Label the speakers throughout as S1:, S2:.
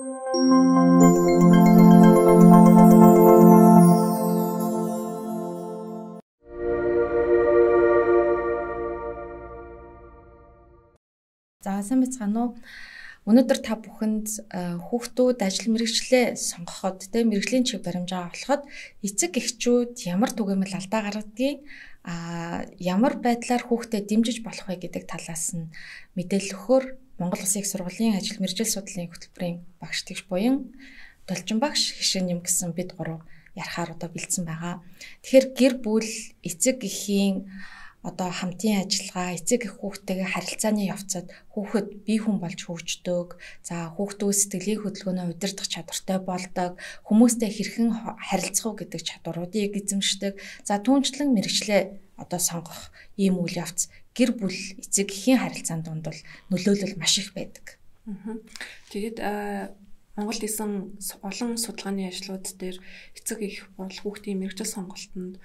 S1: За сайн байцгаана уу? Өнөөдөр та бүхэнд э, хүүхдүүд ажил мэрэгчлээ сонгоход тэ мэрэгжлийн чиг баримжаа авахд эцэг эхчүүд ямар түгээмэл алдаа гаргадгийг а ямар байдлаар хүүхдэд дэмжиж болох вэ гэдэг талаас нь мэдээлэл өгөхөөр Монгол Улсын их сургуулийн ажил мэргэжил судлалын хөтөлбөрийн багш тэгш буян Должин багш хишин юм гэсэн бид гурав ярахаар одоо бэлдсэн байгаа. Тэгэхээр гэр бүл эцэг эхийн одоо хамтын ажиллагаа эцэг эх хүүхдтэйгээ харилцааны явцад хүүхэд бие хүн болж хөгждөг. За хүүхдүүд сэтгэлийн хөдөлгөөнөө удирдах чадвартай болдог. Хүмүүстэй хэрхэн харилцах уу гэдэг чадваруудыг эзэмшдэг. За түүнчлэн мэрэгчлээ одоо сонгох ийм үйл явц гэр бүл эцэг эхийн харилцаанд дунд бол нөлөөлөл маш их байдаг.
S2: Тэгээд Монголд исэн олон судалгааны ажлууд дээр эцэг эх бол хүүхдийн мэрэгжил сонголтонд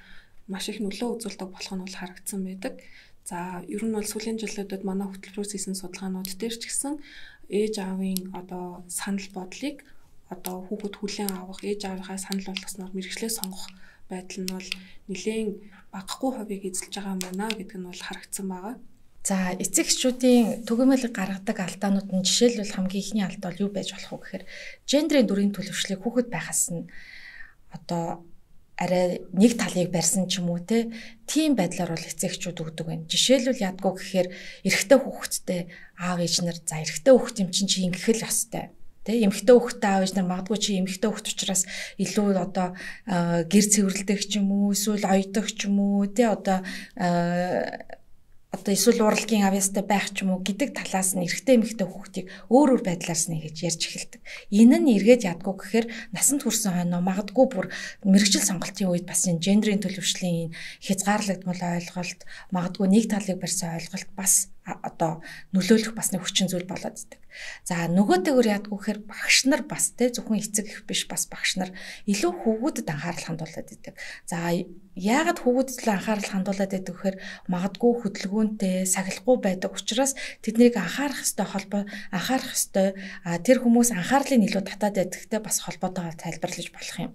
S2: маш их нөлөө үзүүлдэг болох нь бол харагдсан байдаг. За ер нь бол сүүлийн жилүүдэд манай хөтөлбөрөөс хийсэн судалгаанууд дээр ч гэсэн ээж аавын одоо санал бодлыг одоо хүүхэд хүлээн авах ээж аавынхаа санал болгосноор мэрэгчлээ сонгох байдал нь бол нэлээд багагүй хувийг эзэлж байгаа байна гэдэг нь бол харагдсан байгаа.
S1: За эцэг эхчүүдийн төгөөмөл гаргадаг алдаанууд нь жишээлбэл хамгийн ихний алдаа бол юу байж болох вэ гэхээр гендрийн дүрийн төлөвшлийг хүүхэд байхаас нь одоо арай нэг талыг барьсан ч юм уу те тийм байдлаар бол эцэгчүүд өгдөг байна. Жишээлбэл ядгүй гэхээр эрэгтэй хүүхэдтэй аав ээж нар за эрэгтэй хүүхд юм чинь чи ингэх л ёстой. Тэ эмэгтэй хүүхдтэй аав ээж нар магадгүй чи эмэгтэй хүүхд учраас илүү одоо гэр цэвэрлдэг ч юм уу эсвэл ойдог ч юм уу тэ одоо одоо эсвэл урлагийн авьяастай байх ч юм уу гэдэг талаас нь эрэгтэй эмэгтэй хүүхдийг өөр өөр байдлаас нь гэж ярьж эхэлдэг. Энэ нь эргээд ядгүй гэхээр насанд хүрсэн хойно магадгүй бүр мэрэгжил сонголтын үед бас энэ гендрийн төлөвшлийн хязгаарлагдмал ойлголт магадгүй нэг талыг барьсан ойлголт бас одоо нөлөөлөх бас нэг хүчин зүйл болоод идэг. За нөгөөтэйгөр яадгүй гэхээр багш нар бас те зөвхөн эцэг их биш бас багш нар илүү хүүгүүдэд анхаарал хандуулад идэг. За яагаад хүүгүүдэд анхаарал хандуулад идэг гэхээр магадгүй хөдөлгөөнтэй сахилахгүй байдаг учраас тэднийг анхаарах ёстой холбоо анхаарах ёстой тэр хүмүүс анхаарлыг илүү татаад байдагтай бас холбоотойгоор тайлбарлаж болох юм.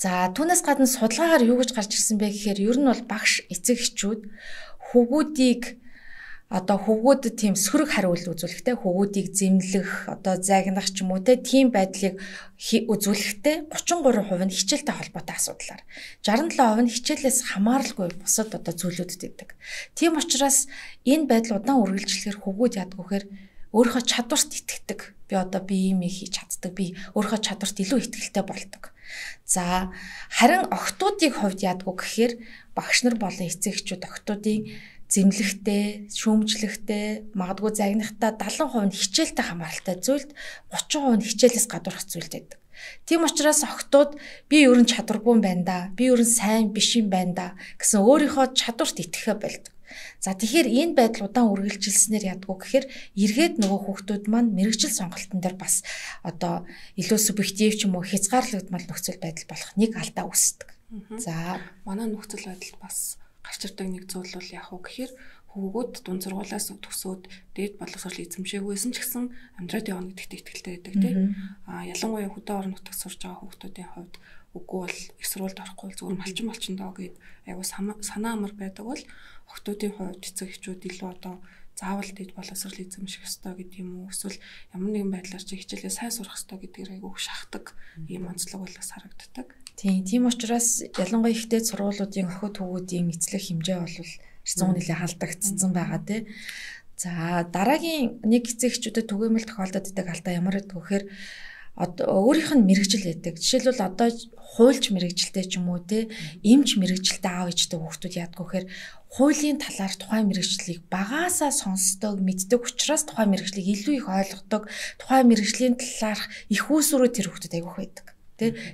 S1: За түүнээс гадна судалгаагаар юу гэж гарч ирсэн бэ гэхээр ер нь бол багш эцэг эхчүүд хөвгүүдийг одоо хөвгүүдэд тийм сөрөг хариулт үзүүлэхтэй хөвгүүдийг зэмлэх одоо загнах ч юм уу те тийм байдлыг үзүүлэхтэй 33% нь хичээлтэй холбоотой асуудлаар 67% нь хичээлээс хамааралгүй бусад одоо зүйлүүдэд идэг. Тийм учраас энэ байдал удаан үргэлжлэхээр хөвгүүд ядгүйхээр өөрийнхөө чадварт итгэдэг. Би одоо би юм хийж чаддаг. Би өөрийнхөө чадварт илүү ихтгэлтэй болдог. За харин охтуудыг хувьд ядгүй гэхээр багш нар болон эцэг эхчүүд охтуудын зэмлэхтэй, шүүмжлэхтэй, магадгүй загнахтаа 70% нь хичээлтэй хамааралтай зүйлд 30% нь хичээлээс гадуурх зүйлд байдаг. Тийм учраас охтууд би ер нь чадваргүй юм байна да. Би ер нь сайн биш юм байна да гэсэн өөрийнхөө чадварт итгэхэ болдог. За тэгэхээр энэ байдал удаан үргэлжилснээр ядгүй гэхээр эргээд нөгөө хүүхдүүд маань мэрэгжил сонголтын дээр бас одоо илүү субъектив ч юм уу хязгаарлагдмал нөхцөл байдал болох нэг алдаа үүсдэг.
S2: За манай нөхцөл байдал бас гарч ирдэг нэг зүйл бол яг уу гэхээр хөвгүүд дунд сургуулаас төгсөөд дээд боловсрол эзэмшээгүйсэн ч гэсэн амьдраад явна гэдэгт итгэлтэй байдаг тийм. А ялангуяа хөдөө орон нутагт сурж байгаа хүүхдүүдийн хувьд үгүй бол их сурвалд орохгүй зүгээр малчин малчин доо гэд айгу санаа амар байдаг бол охтуудын хувьд эцэг эхчүүд илүү одоо заавал дээд боловсрол эзэмших ёстой гэдэг юм уу эсвэл ямар нэгэн байдлаар чи хичээлээ сайн сурах ёстой гэдгээр айгу шахдаг ийм онцлог бол бас харагддаг.
S1: Тийм, тийм учраас ялангуяа ихтэй сургуулиудын охид хүүгүүдийн эцлэх хэмжээ бол эрцэн нэлээ халдагдсан байгаа тий. За дараагийн нэг эцэгчүүдэд түгээмэл тохиолдоод идэг алдаа ямар гэдэг вэ гэхээр одоо өөрийнх нь мэрэгжил байдаг. Жишээлбэл одоо хуульч мэрэгжилтэй ч юм уу те эмч мэрэгжилтэй аав ээжтэй хүүхдүүд яадгүй гэхээр хуулийн талаар тухайн мэрэгжлийг багаасаа сонсдог, мэддэг учраас тухайн мэрэгжлийг илүү их ойлгодог, тухайн мэрэгжлийн талаарх их үүсвэрөө тэр хүүхдүүд аявих байдаг.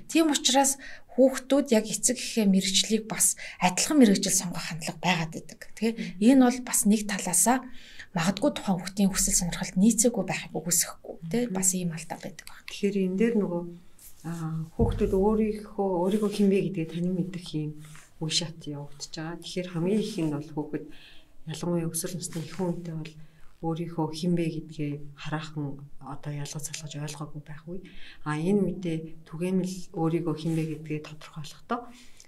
S1: Тийм учраас хүүхдүүд яг эцэг гэхээ мэрэгчлийг бас адилхан мэрэгжил сонгох хандлага байгаад байдаг. Тэгээ энэ бол бас нэг талаасаа магадгүй тухайн хүүхдийн хүсэл сонирхолд нийцээгүй байхыг үгүйсэхгүй тий бас ийм алдаа байдаг байна.
S3: Тэгэхээр энэ дээр нөгөө хүүхдүүд өөрийнхөө өөрийгөө хинвэ гэдгийг танин мэдэх юм үе шат явагдаж байгаа. Тэгэхээр хамгийн их нь бол хүүхэд ялангуяа өсвөр насны их хүнтэй бол өөрийнхөө хинбэ гэдгээ хараахан одоо ялгаж залгаж ойлгоогүй байх үе. А энэ үедээ түгээмэл өөрийгөө хинбэ гэдгээ тодорхойлохдоо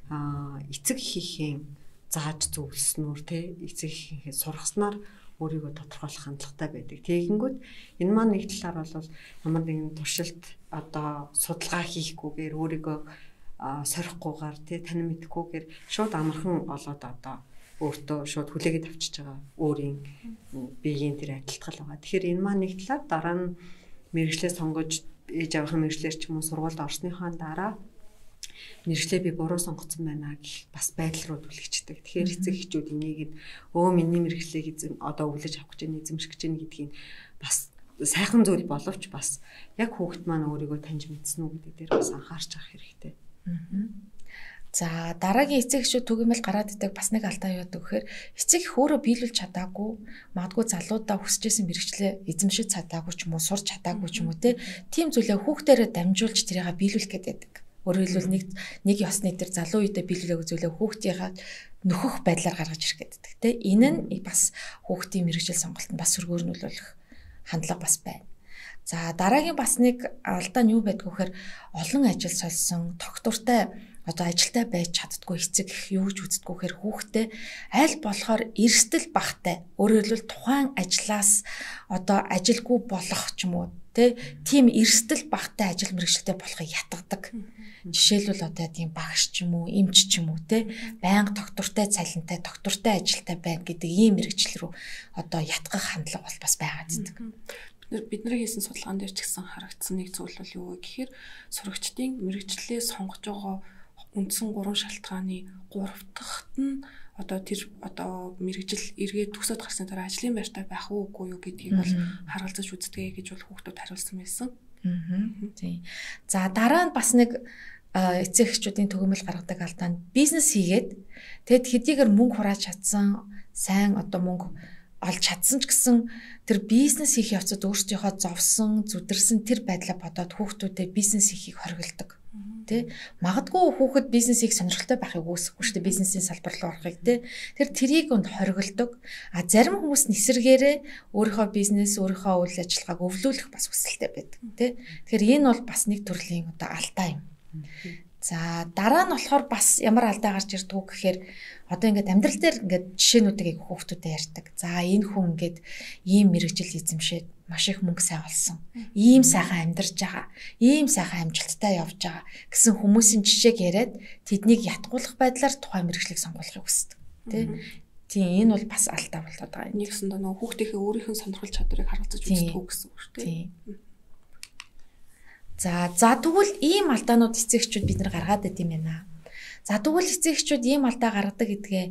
S3: а эцэг хийхийн зааж зөвлснөөр те эцэг хийхээ сургаснаар өөрийгөө тодорхойлох хандлагатай байдаг. Тэгэнгүүт энэ маань нэг талаар бол ямар нэгэн туршилт одоо судалгаа хийхгүйгээр өөрийгөө сорихгүйгээр тий танин мэдхгүйгээр шууд амархан олоод одоо өөртөө шууд хүлээгээд авчиж байгаа өөрийн биеийн тэр адилтгал байгаа. Тэгэхээр энэ маань нэг талаар дараа нь мэрэгчлээ сонгож ээж авахын мэрэгчлэр ч юм уу сургуульд орсныхаа дараа мэрэгчлээ би буруу сонгоцсон байна гэх бас байдал руу түлхэгчдэг. Тэгэхээр эцэг эхчүүд энийг өө миний мэрэгчлийг эзэм одоо өвлөж авах гэж байна эзэмших гэж байна гэдгийг бас сайхан зүйл боловч бас яг хүүхэд маань өөрийгөө таньж мэдсэн үү гэдэг дээр бас анхаарч авах хэрэгтэй.
S1: За дараагийн эцэг эхчүүд түгээмэл гараад идэг бас нэг алдаа юу гэдэг вэхээр эцэг их өөрөө биелүүлж чадаагүй магадгүй залуудаа хүсэжсэн мэрэгчлээ эзэмшиж чадаагүй ч юм уу сурч чадаагүй ч юм уу тийм зүйлээ хүүхдээрээ дамжуулж тэрийг биелүүлэх гэдэг. Өөрөөр хэлбэл нэг нэг ёсны дээр залуу үедээ биелүүлээг зүйлээ хүүхдийнхаа нөхөх байдлаар гаргаж ирэх гэдэг. Тэ энэ нь бас хүүхдийн мэрэгжил сонголтод бас сөргөөрнүүлэх хандлага бас байна. За дараагийн бас нэг алдаа нь юу байдг вэхээр олон ажил сольсон, тогтвортой одоо ажилдаа байж чаддгүй эцэг их юу гэж үздэггүй хэр хүүхдээ аль болохоор эрсдэл багтай өөрөөр хэлбэл тухайн ажлаас одоо ажилгүй болох ч юм уу тийм эрсдэл багтай ажил мэргэжилтэд болохыг ятгадаг. Жишээлбэл одоо тийм багш ч юм уу, эмч ч юм уу те байнга доктортой цалинтай, доктортой ажилтай байна гэдэг ийм мэрэгжил рүү одоо ятгах хандлага бол бас байгаад байдаг
S2: бид нар хийсэн судалгаан дээр ч гэсэн харагдсан нэг зүйл бол юу вэ гэхээр сурагчдын мэрэгчлээ сонгож байгаа үндсэн гурван шалтгааны гурав дахьт нь одоо тэр одоо мэрэгжил эргээд төгсөөд гарсны дараа ажлын байртаа байх уу үгүй юу гэдгийг бол харгалзаж үздэг гэж бол хүүхдүүд хариулсан байсан.
S1: Аа. Тийм. За дараа нь бас нэг эцэг эхчүүдийн төгөөмөл гаргадаг алдаа нь бизнес хийгээд тэгэд хэдийгээр мөнгө хурааж чадсан сайн одоо мөнгө олж чадсан ч гэсэн тэр бизнес хийх явцад өөрсдийнхөө зовсон, зүдэрсэн тэр байдлаа бодоод хүүхдүүдэд бизнес хийхийг хориглдог тий магадгүй хүүхэд бизнесийг сонирхолтой байхыг үүсэхгүй шүү дээ бизнесийн салбар руу орохыг тий тэр трийг өнд хоригддог. А зарим хүмүүс нисэргээрээ өөрийнхөө бизнес өөрийнхөө үйл ажиллагааг өвлүүлэх бас хүсэлтэй байдаг тий тэгэхээр энэ бол бас нэг төрлийн одоо алдаа юм За дараа нь болохоор бас ямар алдаа гарч ирдгүү гэхээр одоо ингээд амьдрал дээр ингээд жишээнүүдийг хүүхдүүдэд ярьдаг. За энэ хүн ингээд ийм мэрэгжил эзэмшээд маш их мөнгө сайн олсон. Ийм сайхан амьдарч байгаа. Ийм сайхан амжилттай явж байгаа гэсэн хүмүүсийн жишээг яриад тэднийг ятгуулах байдлаар тухайн мэрэгжлийг сонгуулахыг хүсдэг. Тэ? Тийм энэ бол бас алдаа болоод байгаа юм.
S2: Нэгсэн доо нөгөө хүүхдийнхээ өөрийнх нь сонирхол чадварыг харгалзаж үздэг гэсэн үг шүү дээ. Тийм.
S1: За за тэгвэл ийм алдаанууд эцэгчүүд бид нар гаргаад байт юм байна. За тэгвэл эцэгчүүд ийм алдаа гаргадаг гэдгээ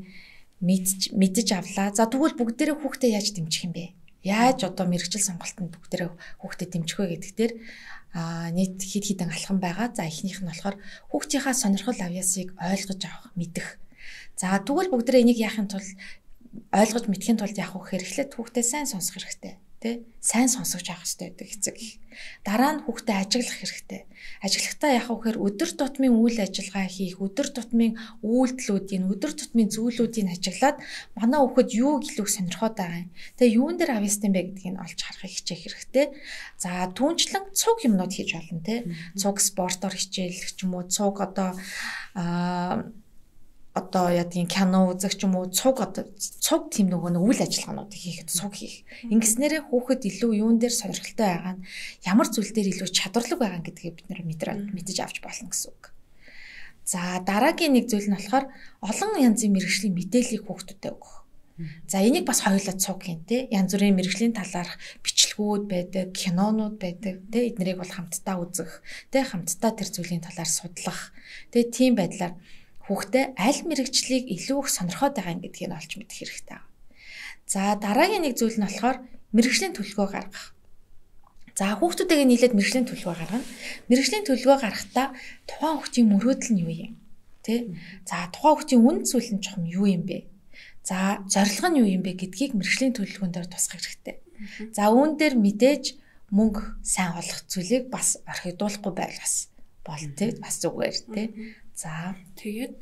S1: мэдж мэдэж авлаа. За тэгвэл бүгдээрээ хүүхдээ яаж дэмжих юм бэ? Яаж одоо мэрэгчл сонголтод бүгдээрээ хүүхдээ дэмжих вэ гэдэг дээр а нийт хид хідэн алхам байгаа. За эхнийх нь болохоор хүүхдийнхаа сонирхол авьяасыг ойлгож авах, мэдэх. За тэгвэл бүгдээрээ энийг яахын тулд ойлгож мэдхийн тулд яах вэ гэхээр эхлээд хүүхдээ сайн сонсох хэрэгтэй Тэ сайн сонсогч авах хэрэгтэй байдаг эцэг их. Дараа нь хүүхдэд ажиглах хэрэгтэй. Ажиглахдаа яах вэ гэхээр өдөр тутмын үйл ажиллагаа хийх, өдөр тутмын үйлдэлүүдийн, өдөр тутмын зүйлүүдийг ажиглаад манай хүүхэд юу гэлүүх сонирхоод байгаа юм. Тэгээ юун дээр авьяастай бэ гэдгийг нь олж харахыг хичээх хэрэгтэй. За түүнчлэн цуг юмнууд хийж болно те. Цуг спортоор хичээлэх ч юм уу, цуг одоо аа одоо ядгийн кино үзэх ч юм уу цуг одоо цуг тийм нөгөө нэг үйл ажиллагаануудыг хийхэд цуг хийх. Ингэснээрээ хүүхэд илүү юун дээр сонирхолтой байгаа нь ямар зүйл дээр илүү чадварлаг байгаа гэдгийг бид нэр мэдэж авч болно гэсэн үг. За дараагийн нэг зүйл нь болохоор олон янзын мэрэгжлийн мэдээллийг хүүхдүүдэд өгөх. За энийг бас хоёулаа цуг юм те. Янз бүрийн мэрэгжлийн талаарх бичлэгүүд байдаг, кинонууд байдаг. Тэ эднэрийг бол хамтдаа үзэх, тэ хамтдаа тэр зүйлийн талаар судлах. Тэ тийм байдлаар хүүхдээ аль мэрэгчлийг илүү их сонирхоод байгаа юм гэдгийг олж мэдэх хэрэгтэй. За дараагийн нэг зүйл нь болохоор мэрэгжлийн төлөвлөгөө гаргах. За хүүхдүүдээ нийлээд мэрэгжлийн төлөвлөгөө гаргана. Мэрэгжлийн төлөвлөгөө гаргахдаа тухайн хүүхдийн мөрөөдөл нь юу юм? Тэ? За тухайн хүүхдийн үнд зүйл нь чухам юу юм бэ? За зорилго нь юу юм бэ гэдгийг мэрэгжлийн төлөвлөгөөн дээр тусгах хэрэгтэй. За үүн дээр мэдээж мөнгө сайн олох зүйлийг бас орхидуулахгүй байл бас бол тэ бас зүгээр тэ
S2: За тэгээд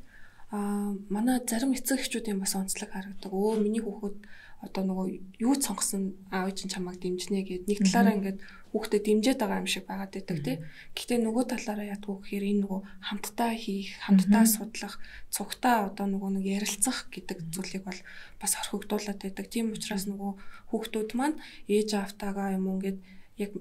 S2: а манай зарим эцэг эхчүүдийн бас онцлог харагдаг. Өө миний хүүхэд одоо нөгөө юу ч сонгосон аав чинь чамайг дэмжнэ гэд нэг талаараа ингээд хүүхдэд дэмжиж байгаа юм шиг байгаад байдаг тий. Гэхдээ нөгөө талаараа ядгүй гэхээр энэ нөгөө хамтдаа хийх, хамтдаа судлах, цугтаа одоо нөгөө нэг ярилцах гэдэг зүйлийг бол бас орхигдуулаад байдаг. Тийм учраас нөгөө хүүхдүүд маань ээж аавтайгаа юм уу ингээд яг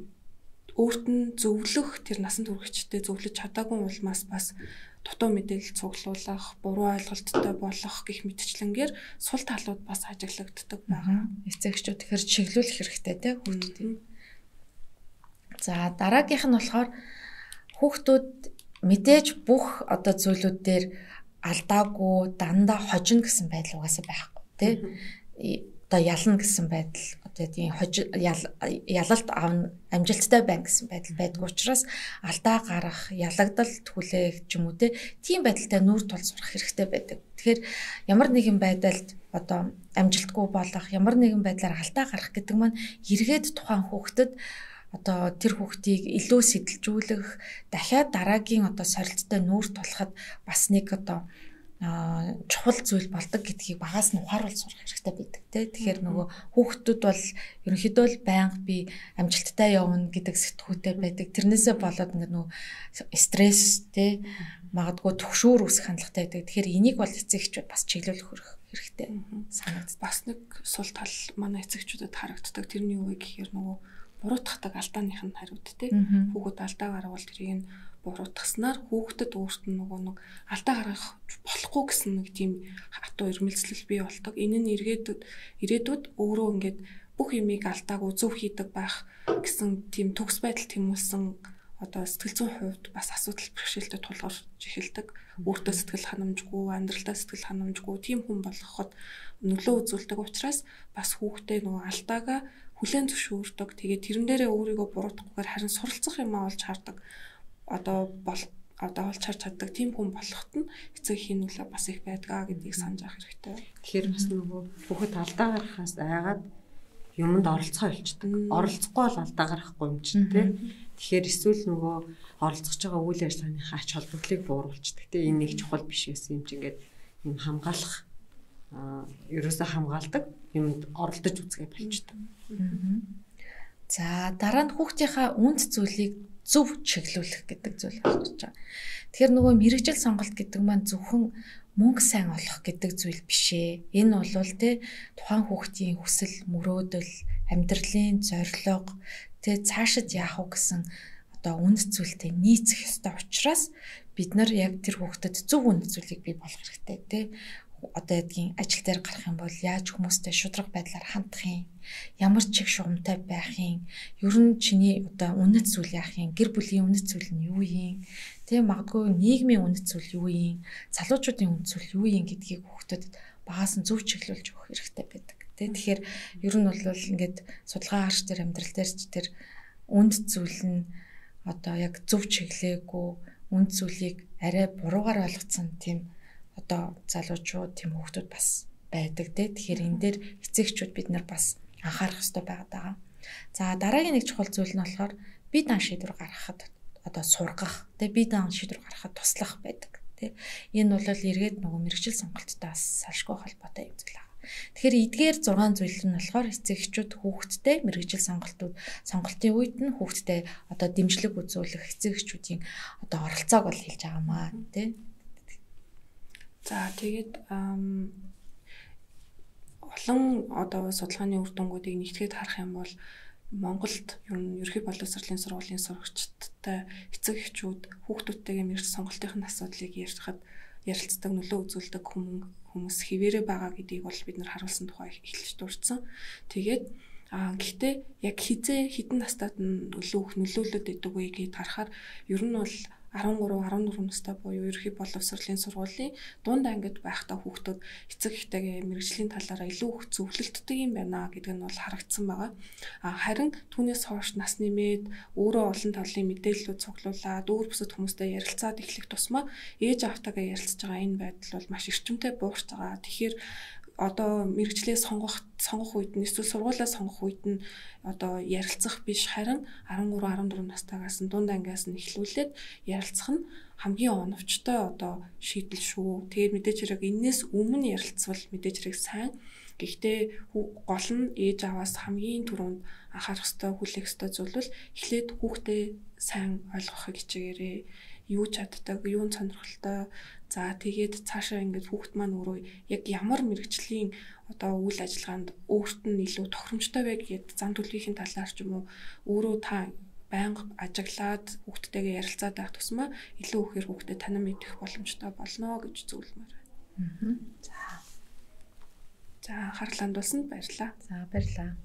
S2: өөрт нь зөвлөх тэр насан туршидтэй зөвлөж чадаагүй улмаас бас дутуу мэдээлэл цуглуулах, буруу ойлголттой болох гэх мэтчлэнгээр сул талууд бас ажиглагддаг байгаа.
S1: Эцэгчүүд тэгэхээр чиглүүлэх хэрэгтэй те хүүхдүүд. За дараагийнх нь болохоор хүүхдүүд мэдээж бүх одоо зүйлүүд дээр алдаагүй дандаа хожино гэсэн байдал угаасаа байхгүй тий. Одоо ялна гэсэн байдал одоо тийм ялалт авна амжилттай байна гэсэн байдал байдаг учраас алдаа гарах, ялагдал түлээх ч юм уу тийм байдалтай нүүр тул сурах хэрэгтэй байдаг. Тэгэхээр ямар нэгэн байдалд одоо амжилтгүй болох, ямар нэгэн байдлаар алдаа гарах гэдэг маань эргээд тухайн хүүхдэд одоо тэр хүүхдийг илүү сэтэлжүүлэх дахиад дараагийн одоо сорилттой нүүр тулахад бас нэг одоо чухал зүйл болдог гэдгийг багаас нь ухааруул сурах хэрэгтэй байдаг те. Тэгэхээр нөгөө хүүхдүүд бол ерөнхийдөө л байнга би амжилттай явна гэдэг сэтгүүтэй байдаг. Тэрнээсээ болоод ингээд нөгөө стресс те магадгүй төгшүүр үсэх хандлагатай байдаг. Тэгэхээр энийг бол эцэгчүүд бас чиглүүлэх хэрэгтэй
S2: санагдав. Бас нэг сул тал манай эцэгчүүдэд харагддаг. Тэрний юу вэ гэхээр нөгөө буруутгадаг алдааных нь хариуд те. Хүүхэд алдаа гаргавал тэрийг нь буруутгаснаар хүүхдэд өөрт нь нөгөө нэг алдаа гаргах болохгүй гэсэн нэг тийм хатуу ирмэлцлэл бий болдог. Энэ нь ирээдүйд ирээдүйд өөрөө ингээд бүх юмыг алдаагүй зөв хийдэг байх гэсэн тийм төгс байдал тэмүүлсэн одоо сэтгэл зүйн хувьд бас асуудал бэрхшээлтэй тулгарч эхэлдэг. Өөртөө сэтгэл ханамжгүй, амьдралдаа сэтгэл ханамжгүй тийм хүн болгоход нөлөө үзүүлдэг учраас бас хүүхдээ нөгөө алдаага хүлээн зөвшөөрдөг. Тэгээд тэрэн дээрээ өөрийгөө буруутгахгүйгээр харин суралцах юм аа олж хардаг. Одоо бол одоо олж харж чаддаг тийм хүн болоход нь эцэг эхийн нөлөө бас их байдгаа гэдгийг санаж авах хэрэгтэй.
S3: Тэгэхээр бас нөгөө бүхэд алдаа гарахаас айгаад юмд оролцоо болчдөг. Оролцохгүй бол алдаа гарахгүй юм чинь тий. Тэгэхээр эсвэл нөгөө оролцож байгаа үйл ажиллагааныхаа ач холбогдлыг бууруулцдаг. Тэ энэ нэг чухал биш байсан юм чинь ингээд юм хамгаалах аа ерөөсөө хамгаалдаг юмд оролдож үзгээ болчдөг.
S1: За дараа нь хүүхдийнхаа үнд зүйлийг зөв чиглүүлэх гэдэг зүйл гарч байгаа. Тэгэхээр нөгөө мэрэгжил сонголт гэдэг маань зөвхөн мөнгө сайн олох гэдэг зүйл биш ээ. Энэ бол тэ тухайн хүүхдийн хүсэл, мөрөөдөл, амьдралын зорилго, тэ цаашид яах вэ гэсэн одоо үнд зүйлтэй нийцэх ёстой учраас бид нар яг тэр хүүхдэд зөв үнд зүйлийг бий болгох хэрэгтэй тэ одоо ядгийн ажил дээр гарах юм бол яаж хүмүүстэй шудраг байдлаар хандах юм? Ямар чиг шугамтай байх юм? Ер нь чиний одоо үнэт зүйл яах юм? Гэр бүлийн үнэт зүйл нь юу юм? Тийм магадгүй нийгмийн үнэт зүйл юу юм? Залуучуудын үнэт зүйл юу юм гэдгийг хүүхдэд багаас нь зөв чиглүүлж өгөх хэрэгтэй байдаг. Тийм тэгэхээр ер нь бол ингээд судалгаа гарч тэр амьдрал дээр ч тэр үнд зүйл нь одоо яг зөв чиглээгүй үнд зүйлийг арай буруугаар ойлгоцсон тийм одоо залуучууд тийм хүүхдүүд бас байдаг те. Тэгэхээр энэ дээр эцэгчүүд бид нар бас анхаарах хэрэгтэй байгаад байгаа. За дараагийн нэг чухал зүйл нь болохоор бие даан шийдвэр гаргахад одоо сургах те бие даан шийдвэр гаргахад туслах байдаг те. Энэ бол эргээд нөгөө мэрэгжил сонголттой бас салшгүй холбоотой юм зүйл байна. Тэгэхээр эдгээр 6 зүйл нь болохоор эцэгчүүд хүүхэдтэй мэрэгжил сонголтууд сонголтын үед нь хүүхэдтэй одоо дэмжлэг үзүүлэх эцэгчүүдийн одоо оролцоог бол хэлж байгаамаа тий.
S2: За тэгээд олон одоо судалгааны үр дүнгуудыг нэгтгэж харах юм бол Монголд нь ерхий боловсролын сургуулийн сурагчдтай эцэг эхчүүд хүүхдүүдтэйгээ мэрэгч сонголтын асуудлыг ярихад ярилцдаг нөлөө үзүүлдэг хүмүүс хэвээрээ байгаа гэдгийг бол бид нар харуулсан тухай эхэлж дурдсан. Тэгээд а гэхдээ яг хизээ хідэн настад нь нөлөөх нөлөөлөд вэ гэдээ харахаар ер нь бол 13 14 настай буюу ерхий боловсролын сургуулийн дунд ангид байхдаа хүүхдүүд эцэг эхтэйгээ мэрэгжлийн талаараа илүү их зөвлөлддөг юм байна гэдэг нь бол харагдсан байгаа. А харин түүнээс хойш нас нэмээд өөрөө олон талын мэдээллүүд цуглуулад өөр бусад хүмүүстэй ярилцаад эхлэх тусмаа ээж автаагаа ярилцж байгаа энэ байдал бол маш эрчимтэй буурч байгаа. Тэгэхээр одоо мэрэгчлээ сонгох сонгох үед нь эсвэл сургуулаа сонгох үед нь одоо ярилцах биш харин 13 14 настайгаас нь дунд ангиас нь эхлүүлээд ярилцах нь хамгийн оновчтой одоо шийдэл шүү. Тэгээд мэдээж хэрэг энээс өмнө ярилцвал мэдээж хэрэг сайн Гэхдээ гол нь ээж аваас хамгийн түрүүнд анхаарах ёстой, хүлээх ёстой зүйл бол эхлээд хүүхдээ сайн ойлгохыг хичээгээрэй. Юу чаддаг, юу сонирхолтой. За тэгээд цаашаа ингээд хүүхд маань өөрөө яг ямар мэрэгжлийн одоо үйл ажиллагаанд өөрт нь илүү тохиромжтой вэ гэд зам төлөвийн талаар ч юм уу өөрөө та байнга ажиглаад хүүхдтэйгээ ярилцаад байх тусмаа илүү ихээр хүүхдэд танин мэдэх боломжтой болно гэж зөвлөмөр байна.
S1: За.
S2: За анхаарлаа хандуулсанд баярлалаа.
S1: За баярлалаа.